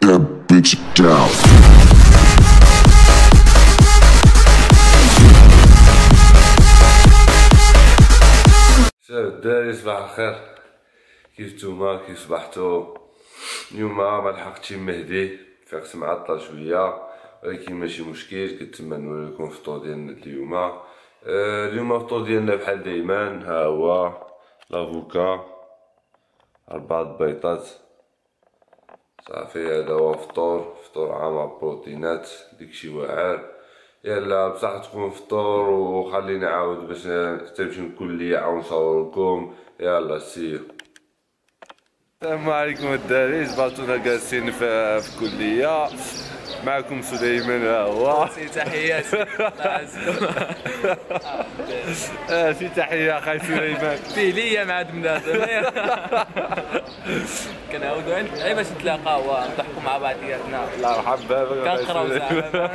that bitch down. الدراري صباح الخير. كيف نتوما كيف صبحتو؟ اليوم ما لحقتش مهدي فقت معطل شوية. ولكن ماشي مشكل كنتمنى نوريكم الفطور ديالنا اليوم. آه اليوم الفطور ديالنا بحال دايما ها هو لافوكا أربعة بيضات. صافي هذا هو فطور فطور عام بروتينات داكشي واعر. يلا بصح تكون فطور وخليني عاود باش تمشي الكلية عاود نصور لكم يلا سي السلام عليكم الدراري جبرتونا جالسين في, الكلية معكم سليمان. ها هو تحيات آه، في تحية أخي سليمان. فيه ليا مع بنادم كنعاودو غير باش نتلاقاو ونضحكوا مع بعضياتنا الله يرحم بابك كنقراو زعما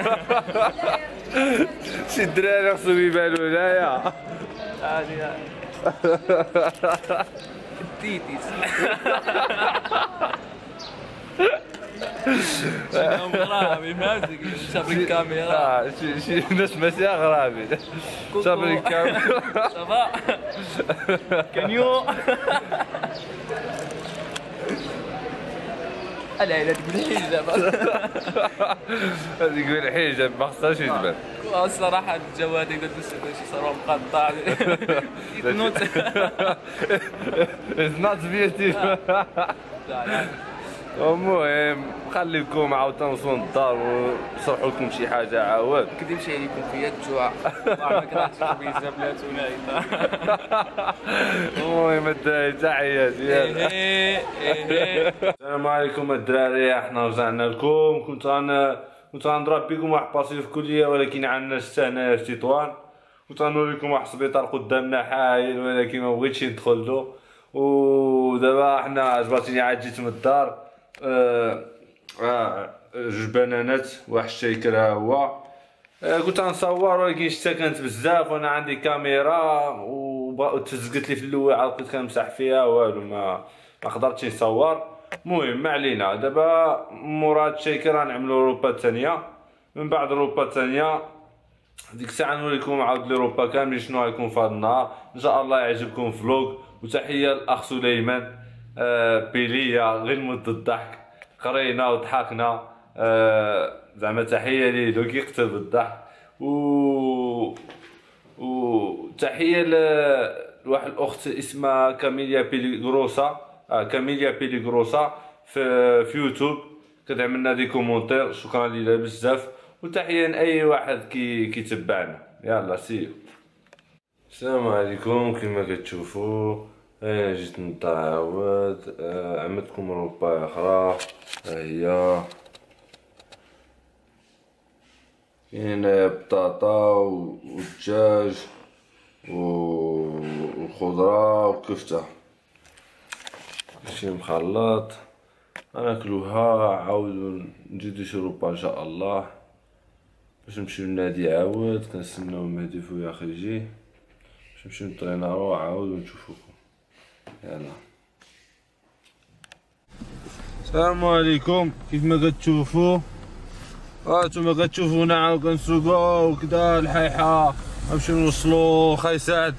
شي الدراري خصهم يبانو هنايا هادي تيتيس شنو غرامي فهمتك شاف الكاميرا. آه، شي ناس ماشي اغرابي شاف الكاميرا. صافا كانيو العيلة تقول دابا هذيك يقول حيجة ما خصهاش يتبان الصراحة الجواد يقول لي شي صاروخ مقطع. It's not beautiful. المهم خليكم عاود تنوصلوا للدار ونصرحوا لكم شي حاجة عاود. كديمشي عليكم فيا الجوع ما كرهتش الخبيزة بلاتو المهم الدراري تحياتي إيه إيه السلام عليكم الدراري إحنا رجعنا لكم كنت أنا كنت غنضرب بكم واحد paseo في الكليه ولكن عندنا شتا هنايا في تطوان كنت غنوريكم واحد السبيطار قدامنا حايل ولكن ما بغيتش ندخل له. ودابا حنا عجبتني عاد جيت من الدار. آه آه جوج بنانات واحد الشيكر ها هو. آه، كنت غنصور ولكن الشتا كانت بزاف وأنا عندي كاميرا وتزقت لي في اللوعه لقيت كنمسح فيها والو ما ما قدرتش نصور. المهم ما علينا. دابا مورا هاد الشيكر غنعملو روبا ثانية من بعد روبا ثانية ديك الساعة نوريكم عاود لي روبا كاملين شنو غيكون في هاد النهار. إن شاء الله يعجبكم فلوق وتحية للاخ سليمان. بيليا غير مد الضحك. قرينا وضحكنا. آه زعما تحية ليه لو كيقتل الضحك. و وتحيه ل لواحد الأخت اسمها كاميليا بيليغروسا. آه كاميليا بيليغروسا في في يوتيوب. كتعمل لنا des commentaires. شكرا ليها بزاف. وتحية لأي واحد كي كيتبعنا يلا سي السلام عليكم. كما كتشوفوا جيت نطلع عاود آه، عملتكم روبا أخرى هي كاين بطاطا والدجاج و- والخضرة وكفتة. شي مخلط. غناكلوها عاود نزيدو شي روبا إن شاء الله. باش نمشيو للنادي عاود كنستناو مهدي فويا خرجي باش نمشيو نطرينارو عاود ونشوفوكم. يلا. السلام عليكم. كيف ما كتشوفوا؟ هانتوما كتشوفونا عاود كنسوقو وكدا الحيحة. نمشيو نوصلو خاي سعد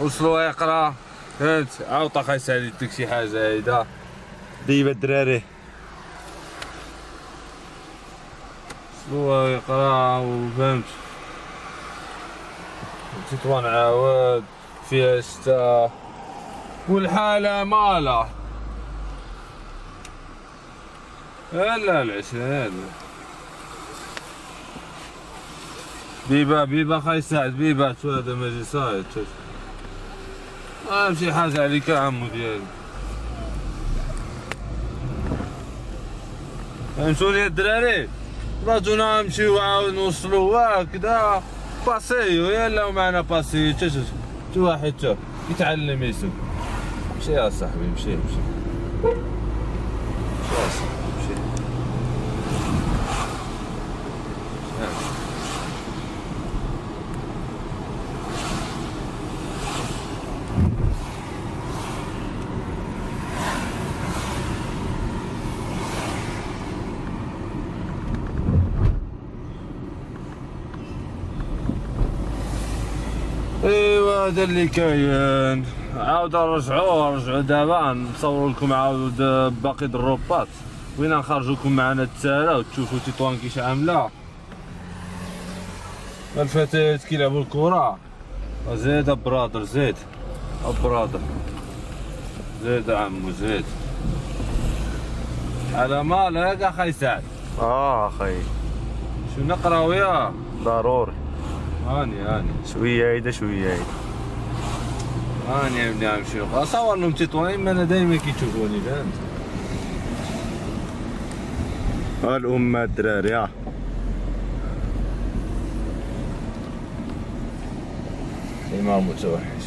وصلو يقرا. فهمت عاود خاي سعد يديك شي حاجة هيدا ديما الدراري. وصلو يقرا وفهمت. تطوان عاود فيها شتا والحالة مالة هلا العشاء هلا بيبا بيبا خاي سعد بيبا شو هذا ماجي صايد اهم شي حاجة عليك عمو ديالي فهمتوني يا الدراري بغاتونا نمشيو عاود نوصلو هكذا paseo يلا ومعنا paseo شو واحد يتعلم يسوق. مشي يا صاحبي مشي مشي مشي يا صاحبي مشي هذا اللي كاين. عاود رجعوه رجعوا دابا نصور لكم عاود باقي الروبات. وين نخرجوا لكم معنا التالة وتشوفوا تطوان كيش عامله الفتيات كيلعبوا الكرة. زيد برادر زيد. برادر. زيد عمو زيد. على مالك أخي سعد. آه أخي. شو نقرا وياه ضروري. هاني هاني. شوية هيدا شوية. هيدا هاني عم شيوخ اصور لهم تطوان ما أنا دايما كيشوفوني فهمت؟ الأمة الدراري ها إمام متوحش.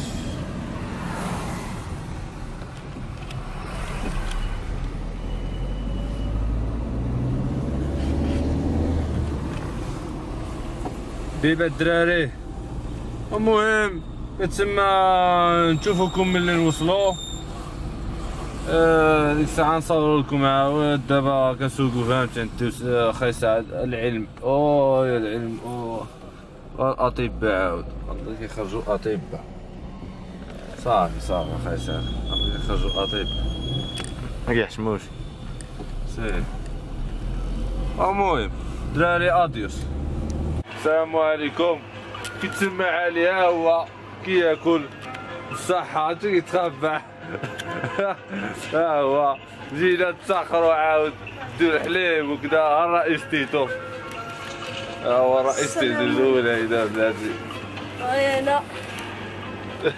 بيبا الدراري المهم كتسمى نشوفوكم ملي نوصلو آه، ديك الساعة نصور لكم عاود دابا كنسوقو فهمت أخي سعد العلم. أوه يا العلم. أوه. الأطباء عاود. الله كيخرجوا أطباء. صافي صافي أخي سعد. الله كيخرجوا أطباء. ما كيحشموش. سير. المهم دراري أديوس. السلام عليكم. كيتسمى عليها هو كياكل الصحة انت كيتخبع ها هو جينا تسخروا عاود دير الحليب وكذا الرئيس تيتو. ها هو رئيس تيتو زول هيدا بلاتي أنا.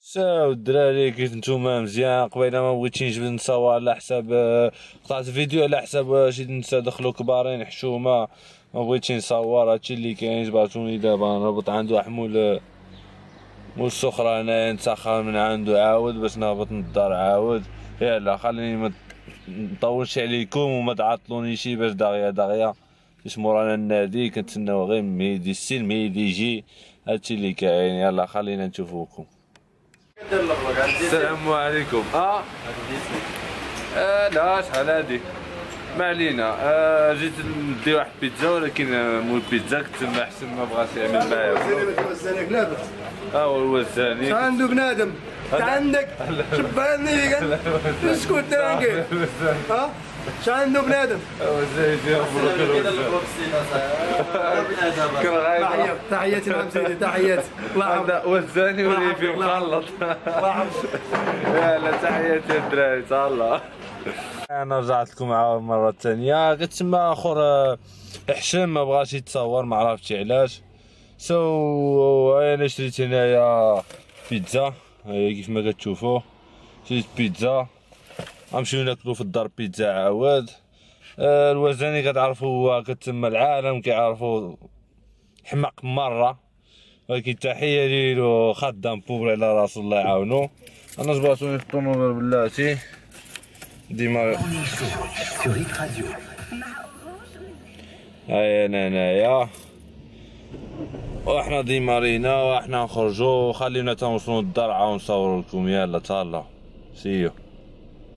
ساو الدراري كيف نتوما مزيان قبيلة ما بغيتش نجبد نصور على حساب قطعت فيديو على حساب شي نسا دخلوا كبارين حشومة. ما بغيتش نصور هادشي اللي كاين جبرتوني دابا نربط عنده واحد مول السخرة انايا نسخر من عنده عاود باش نهبط من الدار عاود يلا خليني ما نطولش عليكم وما تعطلونيش باش داغيا داغيا باش مورانا النادي كنتسناو غير مهدي السي مهدي يجي هادشي اللي كاين يلا خلينا نشوفوكم السلام عليكم آه, آه لا شحال هادي ما علينا. آه جيت ندي واحد بيتزا ولكن آه، مول بيتزا كنت ما أحسن ما بغاش يعمل معايا. توزنك لابس آه هو الوزاني عنده بنادم. عندك؟ شباني قال اسكت تانكي ها؟ شو عنده بنادم. الوزاني تحياتي لهم سيدي تحياتي. الله يحفظك. هذا وزاني واللي فيه مخلط. الله يحفظك. يلا تحياتي يا الدراري تهلا. أنا رجعت لكم عاود مرة ثانية كتسمى آخر آه، حشم ما بغاش يتصور ما عرفتش علاش. سو أنا شريت هنايا بيتزا. هي كيف ما كتشوفوا شريت بيتزا. غنمشيو ناكلو في الدار بيتزا عاود آه، الوزاني كتعرفوا هو كتسمى العالم كيعرفوا حماق مرة. ولكن تحيه ليلو خدام بوبري على راسو الله يعاونو. أنا جبرتوني في الطوموبيل بلاتي ديما هاي أنا هنايا وإحنا ديما رينا وإحنا نخرجو خلينا تنوصلو للدار عاود نصور لكم. يلا تهلا. سيو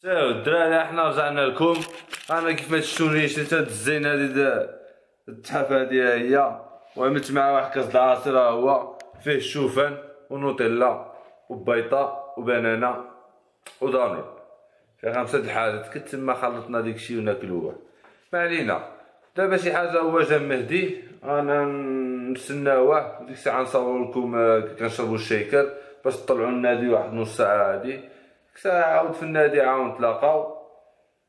ساو الدراري إحنا رجعنا لكم. أنا كيف ما تشتوني شريت هاد الزين هادي دا- التحفه هادي هي. وعملت معاه واحد كاس د العصير ها هو. فيه الشوفان ونوتيلا وبيضة وبنانه ودانون فيه خمسة د الحاجات كتسمى خلطنا ديكشي وناكلوه. ما علينا. دابا شي حاجة هو جا مهدي أنا نستناوه. ديك الساعة نصور لكم آه، كنشربوا ال shaker باش تطلعوا النادي واحد نص ساعة هادي. ديك الساعة عاود في النادي عاود نتلاقاو.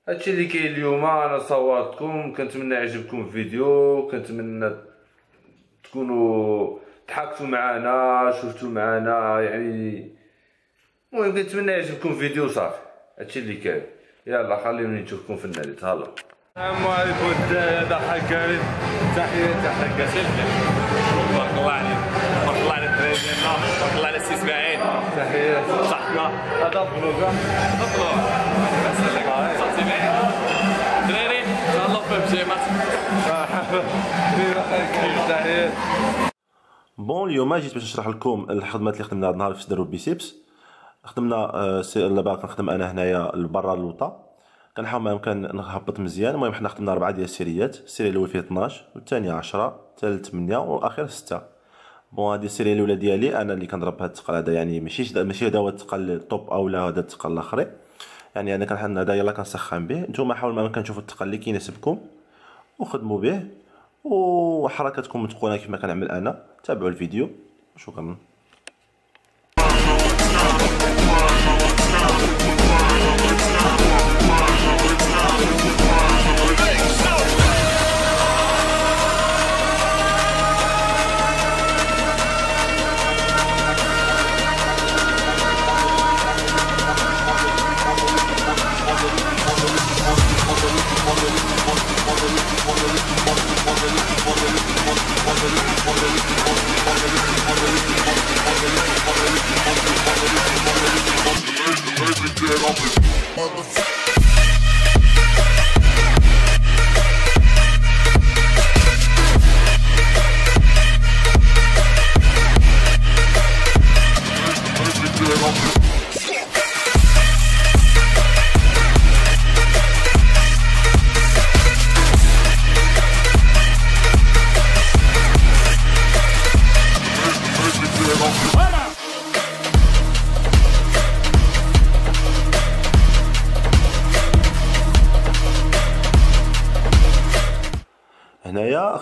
هادشي اللي كاين اليوم أنا صورتكم كنتمنى يعجبكم الفيديو. كنتمنى تكونوا ضحكتوا معنا شفتوا معنا يعني المهم كنتمنى يعجبكم الفيديو صافي. هادشي اللي كاين. يلا خليوني نشوفكم في النادي. تهلا السلام عليكم هذا حكاري. تحياتي حكا بارك الله عليك. بارك الله على الدراري ديالنا بارك الله على السي إسماعيل. تحياتي صاحبنا هذا بلوكا تفضلوا صافي معايا الدراري ان شاء الله في بجيمات bon اليوم جيت باش نشرح لكم الخدمات اللي خدمنا هذا النهار في صدر ال biceps خدمنا آه، دابا كنخدم أنا هنايا لبرا اللوطا كنحاول ما امكن نهبط مزيان. المهم حنا خدمنا أربعة ديال السيريات. ال série الأول فيه 12 والثانيه 10 الثالث 8 والأخير 6 بون هادي السيريه الأولى ديالي أنا اللي كنضرب هاد الثقل هذا. يعني ماشي ماشي هذا هو الثقل الطوب اولا هذا الثقل الآخر يعني أنا كنحن هذا يلا كنسخن به. نتوما حاولوا ما امكن تشوفوا الثقل اللي كيناسبكم. وخدموا به. وحركاتكم متقونه ما كنعمل أنا. تابعوا الفيديو. شكرا.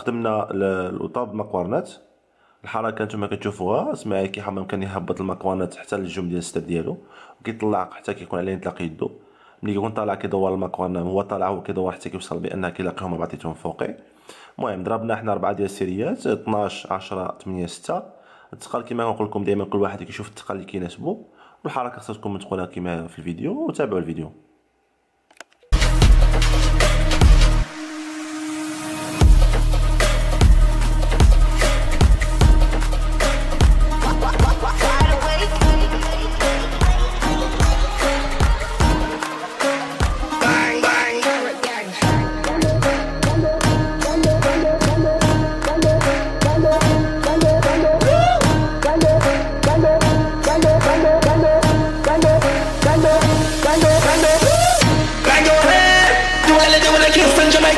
خدمنا الوطاب المقورنات الحركة نتوما كتشوفوها اسمعي كي حمام كان يهبط المكوانات حتى للجم ديال الستر ديالو وكيطلع حتى كيكون عليه يطلق يدو. ملي كيكون طالع كيدور المكوان هو طالع هو كيدور حتى كيوصل بانه كيلاقيهم بعطيتهم فوقي. المهم ضربنا حنا أربعة ديال السيريات 12 10 8 6 الثقل كيما كنقول لكم دائما كل واحد كيشوف الثقل اللي كيناسبو والحركة خصها تكون متقونه كيما في الفيديو وتابعوا الفيديو.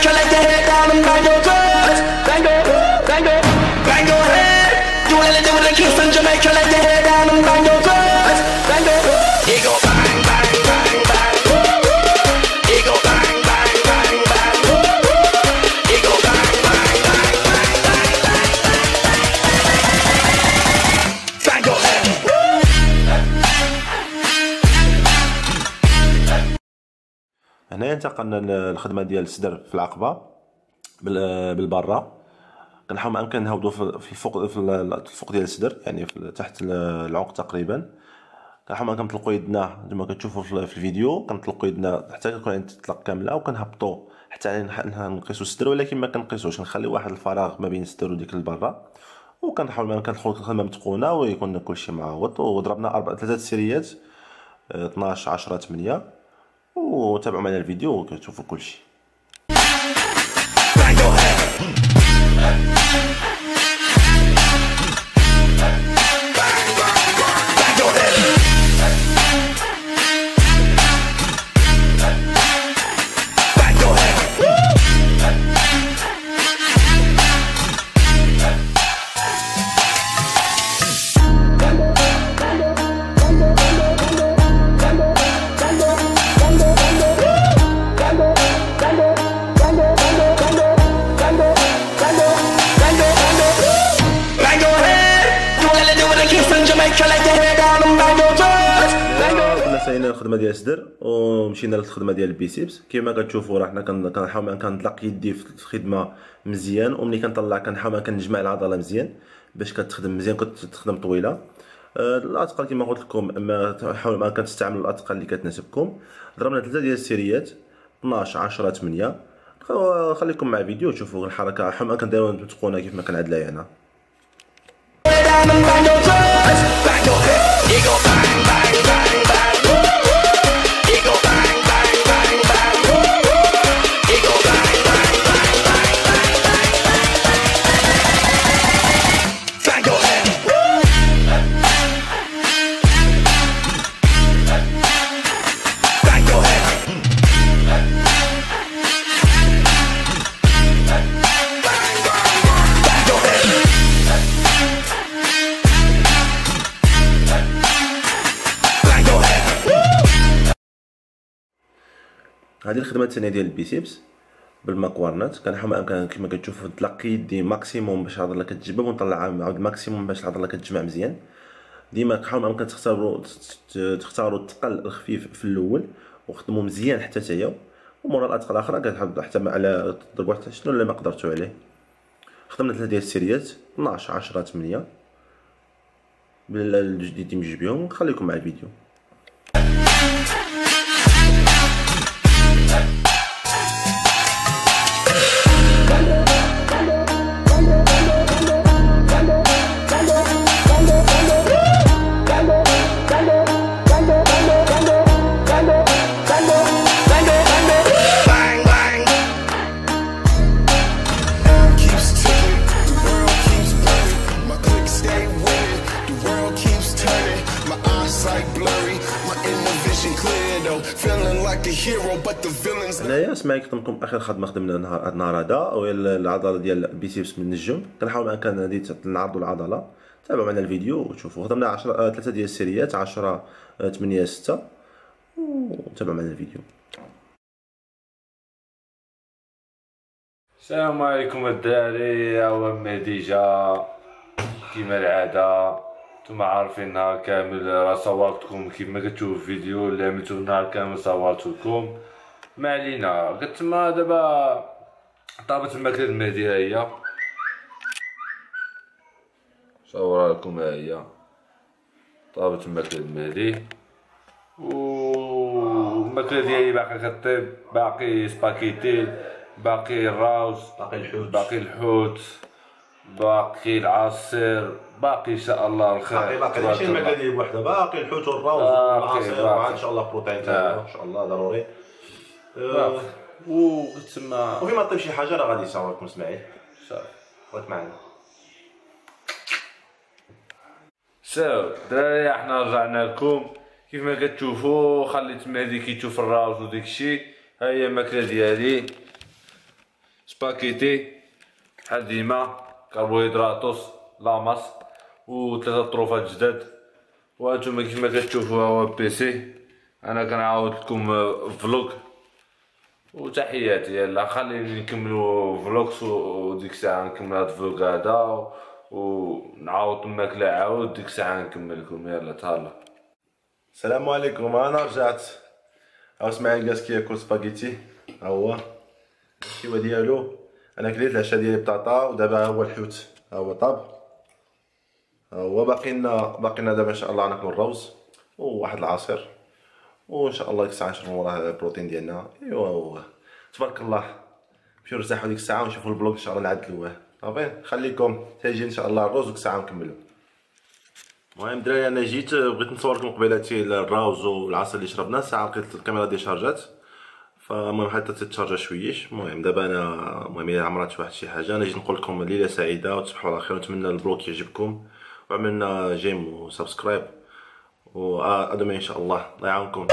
köle de هنا انتقلنا للخدمه ديال الصدر في العقبة بال- بالبرا كنحاول ما امكن نهبطوا في الفوق في ال- الفوق ديال الصدر يعني تحت العنق تقريبا. كنحاول ما كنطلقوا يدنا كما كتشوفوا في في الفيديو كنطلقوا يدنا حتى كتكون عندنا تطلق كاملة وكنهبطوا حتى نقيسوا الصدر ولكن ما كنقيسوش. نخليو واحد الفراغ ما بين الصدر وديك البرا وكنحاول ما امكن ندخلوا الخدمه متقونه ويكون كلشي معوض. وضربنا أربع ثلاثة سيريات آه، 12 10 8 وتابعوا معنا الفيديو وكتشوفوا كلشي. ومشينا للخدمه ديال البيسيبس كما كتشوفوا راه حنا كن- كنحاول كنطلق يدي في الخدمه مزيان وملي كنطلع كنحاول كنجمع العضله مزيان باش كتخدم مزيان كتخدم طويله آه، الاثقال كما قلت لكم ما حاول ما كتستعملوا الاثقال اللي كتناسبكم ضربنا ثلاثة ديال السيريات 12 10 8 خ- خليكم مع فيديو تشوفوا الحركه حما كنديروا تكونها كيف ما كنعدلها أنا head هذه الخدمه الثانية ديال ال biceps بالمكوارنات كنحاول ما امكن كما كتشوف نطلق يدي maximum باش العضله كتجبد ونطلعها عاود maximum باش العضله كتجمع مزيان. ديما كحاول ما امكن تختاروا تختاروا الثقل الخفيف في الأول وخدموا مزيان حتى تاهي ومورا الاثقال الأخرى كتحب حتى على تضربوا حتى شنو اللي ما قدرتوا عليه. خدمنا ثلاثة ديال السيريات 12 10 8 بالجديد مجبيهم نخليكم مع الفيديو. هنايا سمعي كنقدم آخر خدمة خدمنا نهار هاد النهار هذا وهي العضلة ديال البيسيبس من النجم كنحاول ما كان هادي نعرضوا العضلة. تابعوا معنا الفيديو وتشوفوا خدمنا 10 ثلاثة ديال السيريات 10 8 6 وتابعوا معنا الفيديو. السلام عليكم الدراري هو مهدي جا كيما العادة. نتوما عارفينها كامل راه صورتكم كيما كتشوفوا الفيديو اللي عملتو النهار كامل صورتكم ما علينا. كتما دابا طابت الماكله المهدي ها هي. صورها لكم ها هي. طابت الماكله المهدي. و الماكله ديالي باقي كطيب باقي سباكيتي باقي الراوز باقي الحوت. باقي الحوت. باقي العصير باقي إن شاء الله الخير. باقي باقي ماشي ديال بوحدها باقي الحوت والراوز باقي- والعصير باقي. وعاد ان شاء الله بروتين تاعنا إن شاء الله ضروري. آه، و تما وفي ما طيب شي حاجة راه غادي يصور لكم اسماعيل صافي بغيت معنا. سو دراري إحنا رجعنا لكم كيف ما كتشوفوا خليت مهدي كيشوف الراوز وديك الشيء ها هي الماكلة ديالي. سباكيتي. بحال ديما كربوهيدراتوس لاماس وثلاثه طروفات جداد وأنتم كيف ما كتشوفوا هو بيسي أنا كنعاود لكم فلوق وتحياتي يلا خليني نكملوا فلوكس وديك الساعة نكمل هاد الفلوق هذا و- ونعاود الماكله عاود ديك الساعة نكمل لكم يلا تهلا السلام عليكم أنا رجعت هاو اسماعيل جالس كياكل سباغيتي ها هو الشيوه ديالو أنا كليت العشاء ديالي بطاطا ودابا هو الحوت. ها هو طاب. ها هو باقي لنا باقي لنا دابا إن شاء الله ناكلو الروز وواحد العصير. وإن شاء الله ديك الساعة نشربو وراه البروتين ديالنا. أيوا تبارك الله. نمشيو نرتاحو ديك الساعة ونشوفو ال vlog إن شاء الله نعدلوه صافي؟ خليكم تيجي إن شاء الله الروز ديك الساعة نكملو المهم دراري أنا جيت بغيت نصور لكم قبيلاتي الروز والعصير اللي شربنا ساعه لقيت الكاميرا ديشارجات. فالمهم حتى تتشارجا شويش المهم دابا أنا المهم إلا عمرات واحد شي حاجة. أنا جيت نقول لكم ليلة سعيدة وتصبحوا على خير ونتمنى ال vlog يعجبكم. وعملنا fr: j'aime و subscribe. و à demain إن شاء الله. الله يعاونكم.